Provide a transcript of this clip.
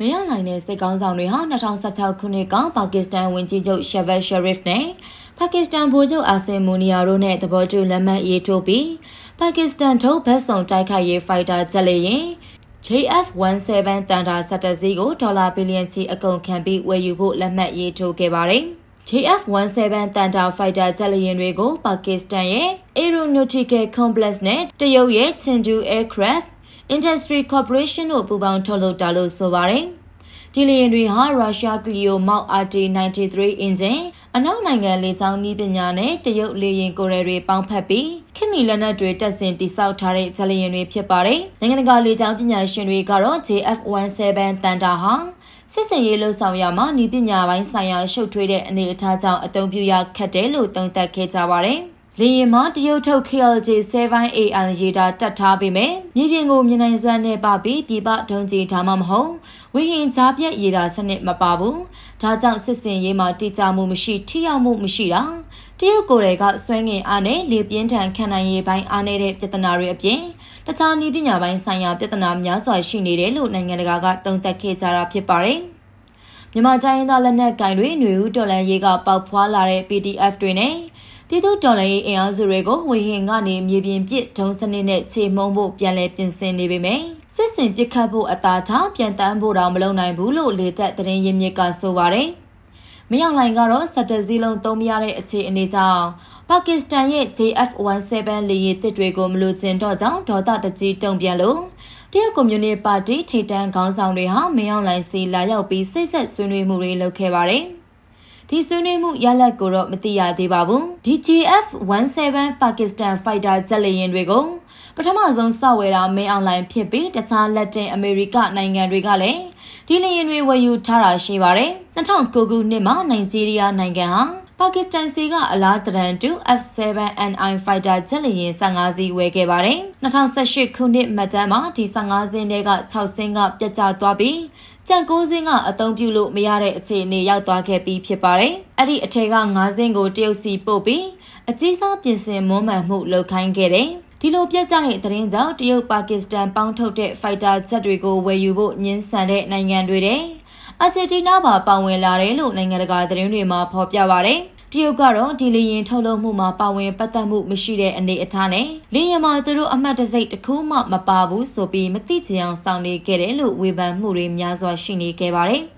မင်းအောင်လှိုင်နဲ့စစ်ကောင်းဆောင်တွေဟာ2016ခုနှစ်ကပါကစ္စတန်ဝန်ကြီးချုပ်ရှဗတ်ရှရစ်နဲ့ပါကစ္စတန်ဗိုလ်ချုပ်အာဆင်မိုနီယာတို့နဲ့သဘောတူလက်မှတ်ရေးထိုးပြီးပါကစ္စတန်ထုတ်ဘက်ဆောင်တိုက်ခိုက်ရေးဖိုက်တာဂျက်လေရင် JF-17 တန်တာစက်တစီကိုဒေါ်လာဘီလီယံချီအကုန်ခံပြီးဝယ်ယူဖို့လက်မှတ်ရေးထိုးခဲ့ပါတယ်။ JF-17 တန်တာဖိုက်တာဂျက်လေယာဉ်တွေကိုပါကစ္စတန်ရဲ့ Aeronautical Complex နဲ့တရုတ်ရဲ့ Chengdu Aircraft Industry Corporation တို့ပူးပေါင်းထုတ်လုပ်တာလို့ဆိုပါတယ်။ဒီလေယာဉ်တွေဟာရုရှားကလီယိုမောက် RT93 အင်ဂျင်အနောက်နိုင်ငံလေကြောင်းနည်းပညာနဲ့တရုတ်လေယာဉ်ကိုယ်ရယ်တွေပေါင်းဖက်ပြီးခင်မီလက်နက်တွေတက်ဆင်တိစောက်ထားတဲ့ဂျလေယာဉ်တွေဖြစ်ပါတယ်။နိုင်ငံတကာလေကြောင်းပညာရှင်တွေကတော့ JF17 တန်တာဟာစစ်စင်ရေးလှုပ်ဆောင်ရမှာဤပညာပိုင်းဆိုင်ရာရှုပ်ထွေးတဲ့အနေအထားကြောင့်အသုံးပြုရခက်တယ်လို့သုံးသပ်ခဲ့ကြပါတယ်။ လေယာဉ်မှာတရုတ်ထုတ် KLJ 7AL ရေတာတက်ထားပေမဲ့မြေပြင်ကိုမြင်နိုင်စွမ်းနဲ့ပါပြီးပြပဒုံကြီးဒါမှမဟုတ်ဝိဟင်ကြားပြက်ရေတာစနစ်မပါဘူးဒါကြောင့်စစ်စင်ရေးမှာတိကျမှုမရှိထိရောက်မှုမရှိတာတရုတ်ကိုယ်တွေကစွဲငင်အားနဲ့လေပြင်းထန်ခံနိုင်ရေးပိုင်းအားနေတဲ့ပြဿနာတွေအပြင်တခြားနည်းပညာပိုင်းဆိုင်ရာပြဿနာများစွာရှိနေတယ်လို့နိုင်ငံတကာကသုံးသပ်ခဲ့ကြတာဖြစ်ပါတယ်မြန်မာတိုင်းရင်းသားလက်နက်ကင်တွေຫນွေဦးတော်လန်ရေးကပေါက်ဖွာလာတဲ့ PDF တွေနဲ့ ပြည်သူတော်လှန်ရေးအင်အားစုတွေကိုဝေဟင်ကနေမြေပြင်ပစ်ဒုံးစနစ်နဲ့ခြေမှုံးဖို့ပြန်လည်ပြင်ဆင်နေပေမယ့်စစ်စင်ပစ်ခတ်ဖို့အသာထားပြန်တန်းဖို့တောင်မလုပ်နိုင်ဘူးလို့လေတက်သတင်းရင်းမြစ်ကဆိုပါတယ်။မယောင်လိုင်ကတော့စက်တစည်းလုံးသုံးမရတဲ့အခြေအနေကြောင့်ပါကစ္စတန်ရဲ့ JF-17 လေယာဉ်တစ်တွေကိုမလိုချင်တော့ကြောင်းဒေါသတကြီးတုံ့ပြန်လို့တရုတ်ကွန်မြူနတီပါတီထိပ်တန်းခေါင်းဆောင်တွေဟာမယောင်လိုင်စီလာရောက်ပြီးစိတ်ဆက်ဆွေးနွေးမှုတွေလုပ်ခဲ့ပါတယ်။ ဒီဆွေးနွေးမှုရလဒ်ကိုတော့မသိရသေးပါဘူး DGF 17ပါကစ္စတန်ဖိုက်တာဂျက်လေယာဉ်တွေကိုပထမဆုံးစဝယ်တာမင်းအွန်လိုင်းဖြစ်ပြီးတခြားလက်တင်အမေရိကနိုင်ငံတွေကလည်းဒီလေယာဉ်တွေဝယ်ယူထားတာရှိပါတယ်2009ခုနှစ်မှာနိုင်ဂျီးရီးယားနိုင်ငံဟာပါကစ္စတန်စီကအလားတရန်တူ F7NI Fighter ဂျက်လေယာဉ်15စီးဝယ်ခဲ့ပါတယ်2018ခုနှစ်မှတ်တမ်းမှာဒီ15စီးတွေက6စင်းကပြတ်ကျသွားပြီး ကြံ9စင်းကအသုံးပြုလို့မရတဲ့အခြေအနေရောက်သွားခဲ့ပြီးဖြစ်ပါတယ်။အဲ့ဒီအထက်က9စင်းကိုတရုတ်စီပို့ပြီးအကြီးစားပြင်ဆင်မွမ်းမံမှုလုပ်ခိုင်းခဲ့တယ်။ဒီလိုပြတ်ကျတဲ့သတင်းကြောင့်တရုတ်ပါကစ္စတန်ပေါင်းထုတ်တဲ့ဖိုက်တာဂျက်တွေကိုဝယ်ယူဖို့ညှင်းဆန်တဲ့နိုင်ငံတွေတဲ့အာဂျင်တီးနားမှာပါဝင်လာတယ်လို့နိုင်ငံတကာသတင်းတွေမှာဖော်ပြပါရတယ်။ တရုတ်ကတော့ဒီလေရင်ထုတ်လုပ်မှုမှာပါဝင်ပတ်သက်မှုမရှိတဲ့အနေအထားနဲ့လေရင်မှာသူတို့အမှတ်တစိတ်တစ်ခုမှမပါဘူးဆိုပြီးမသိချင်အောင်စောင့်နေခဲ့တယ်လို့ဝေဖန်မှုတွေများစွာရှိနေခဲ့ပါတယ်။